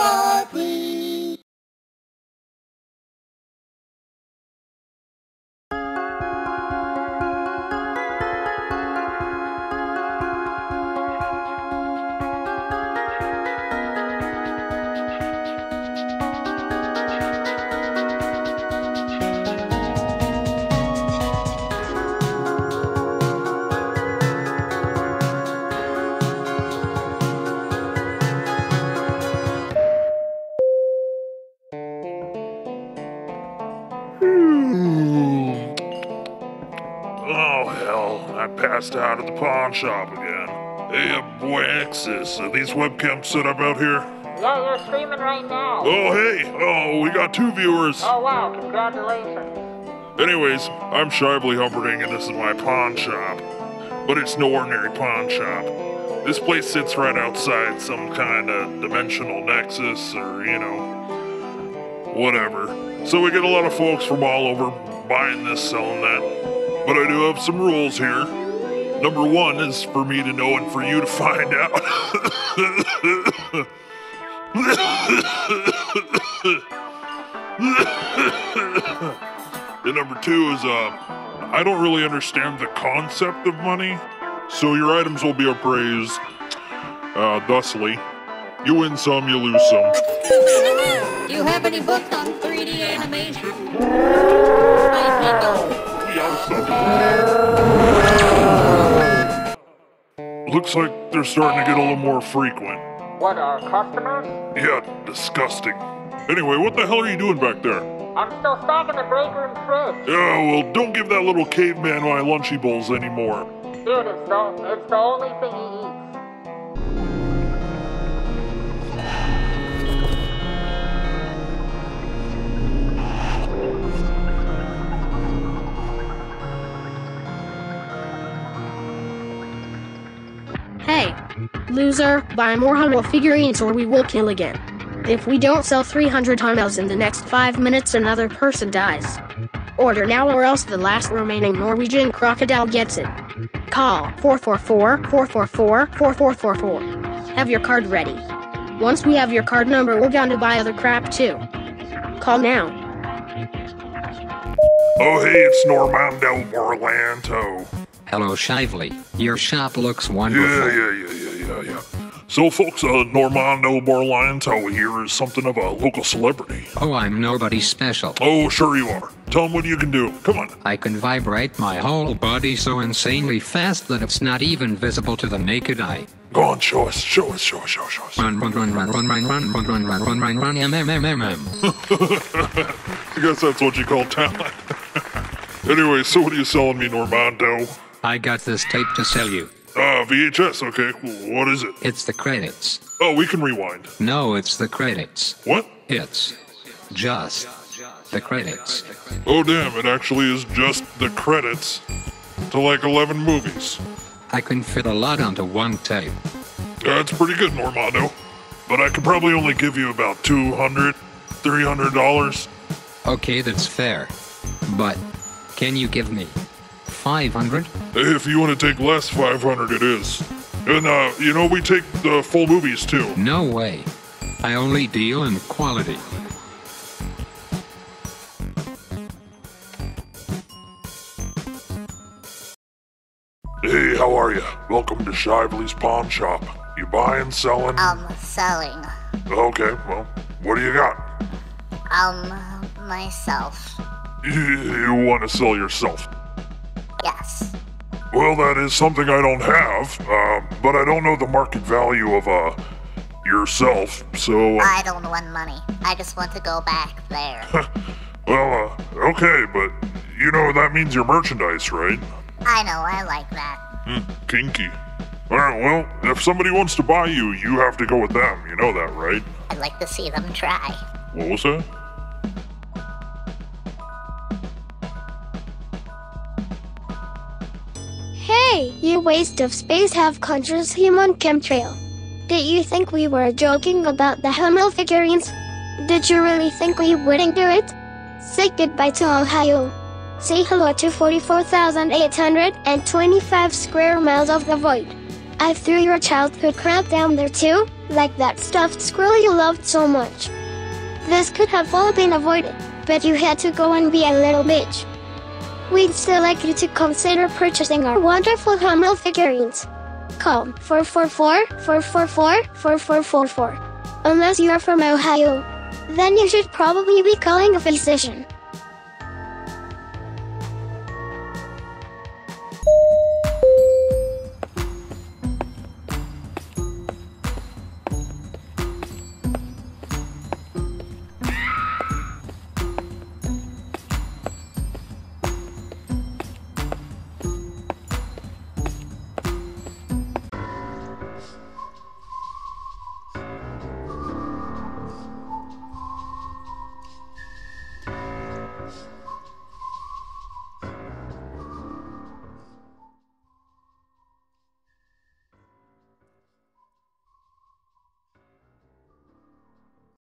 go. I passed out at the pawn shop again. Hey, uh, boy, Axis, are these webcams set up out here? Yeah, you're streaming right now. Oh, hey. Oh, we got two viewers. Oh, wow, congratulations. Anyways, I'm Shively Humperdink, and this is my pawn shop. But it's no ordinary pawn shop. This place sits right outside some kind of dimensional nexus, or, you know, whatever. So we get a lot of folks from all over buying this, selling that. But I do have some rules here. Number one is for me to know and for you to find out. and number two is, uh, I don't really understand the concept of money, so your items will be appraised, uh, thusly. You win some, you lose some. Do you have any books on 3D animation? Looks like they're starting to get a little more frequent. What, our customers? Yeah, disgusting. Anyway, what the hell are you doing back there? I'm still stocking the break room fridge. Yeah, well, don't give that little caveman my lunchy bowls anymore. Dude, it's the, it's the only thing he loser, buy more Huddle figurines or we will kill again. If we don't sell 300 Huddles in the next 5 minutes, another person dies. Order now or else the last remaining Norwegian crocodile gets it. Call 444-444-4444. Have your card ready. Once we have your card number, we're gonna buy other crap too. Call now. Oh, hey, it's Normando Orlando. Hello, Shively. Your shop looks wonderful. yeah, yeah, yeah, yeah, yeah. yeah. So, folks, uh, Normando Borlanto here is something of a local celebrity. Oh, I'm nobody special. Oh, sure you are. Tell him what you can do. Come on. I can vibrate my whole body so insanely fast that it's not even visible to the naked eye. Go on, show us, show us, show us, show us, show us. Run, run, run, run, run, run, run, run, run, run, run, run, run, mm, mm, mm, mm, mm. I guess that's what you call talent. anyway, so what are you selling me, Normando? I got this tape to sell you. Uh, VHS, okay. What is it? It's the credits. Oh, we can rewind. No, it's the credits. What? It's just the credits. Oh, damn, it actually is just the credits to like 11 movies. I can fit a lot onto one tape. That's pretty good, Normando. But I could probably only give you about 200 $300. Okay, that's fair. But can you give me 500? If you want to take less, 500 it is. And, uh, you know, we take the full movies too. No way. I only deal in quality. Hey, how are you? Welcome to Shively's Pawn Shop. You buying, selling? Um, selling. Okay, well, what do you got? Um, myself. You, you want to sell yourself. Yes. Well, that is something I don't have, uh, but I don't know the market value of, uh, yourself, so, uh, I don't want money. I just want to go back there. well, uh, okay, but, you know, that means your merchandise, right? I know, I like that. Hmm, kinky. Alright, well, if somebody wants to buy you, you have to go with them, you know that, right? I'd like to see them try. What was that? Hey, you waste of space have conjures human chemtrail. Did you think we were joking about the Hummel figurines? Did you really think we wouldn't do it? Say goodbye to Ohio. Say hello to 44,825 square miles of the void. I threw your childhood crap down there too, Like that stuffed squirrel you loved so much. This could have all been avoided, but you had to go and be a little bitch. We'd still like you to consider purchasing our wonderful Hummel figurines. Call 444-444-4444. Unless you are from Ohio. Then you should probably be calling a physician.